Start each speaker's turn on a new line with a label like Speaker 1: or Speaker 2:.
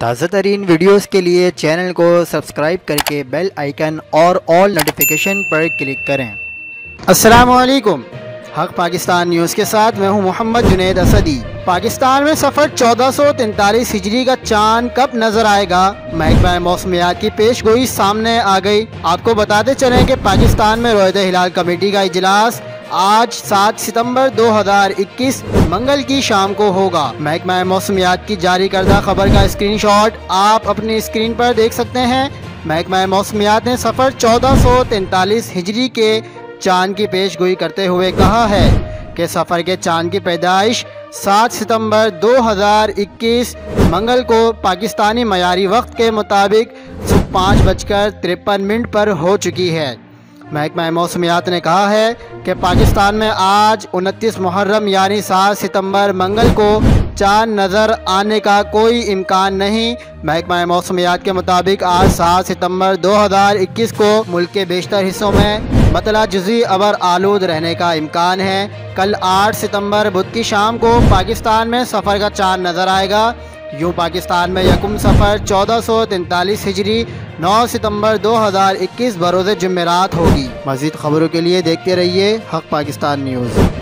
Speaker 1: ताज़ा तरीन वीडियोज़ के लिए चैनल को सब्सक्राइब करके बेल आइकन और ऑल नोटिफिकेशन पर क्लिक करें। असलकुम हक पाकिस्तान न्यूज़ के साथ मैं हूँ मोहम्मद जुनेद असदी। पाकिस्तान में सफ़र चौदह सौ तैंतालीस हिजरी का चाँद कब नज़र आएगा? महकमा मौसमियात की पेश गोई सामने आ गई। आपको बताते चलें कि पाकिस्तान में रोयत हिलाल कमेटी का इजलास आज 7 सितंबर 2021 मंगल की शाम को होगा। महकमा मौसमियात की जारी करदा खबर का स्क्रीनशॉट आप अपनी स्क्रीन पर देख सकते हैं। महकमा मौसमियात ने सफ़र चौदह हिजरी के चाँद की पेश गोई करते हुए कहा है कि सफ़र के चाँद की पैदाइश 7 सितंबर 2021 मंगल को पाकिस्तानी मयारी वक्त के मुताबिक पाँच बजकर तिरपन मिनट पर हो चुकी है। महकमा मौसमियात ने कहा है कि पाकिस्तान में आज उनतीस मुहर्रम, यानी सात सितंबर मंगल को चाँद नज़र आने का कोई इम्कान नहीं। महकमा मौसमियात के मुताबिक आज सात सितंबर 2021 को मुल्क के बेशतर हिस्सों में मतला जुजी अबर आलूद रहने का इम्कान है। कल आठ सितंबर बुध की शाम को पाकिस्तान में सफ़र का चाँद नज़र आएगा। यूँ पाकिस्तान में यकुम सफ़र चौदह सौ तैंतालीस हिजरी 9 सितंबर 2021 बरोज़ जमेरात होगी। मज़ीद खबरों के लिए देखते रहिए हक पाकिस्तान न्यूज़।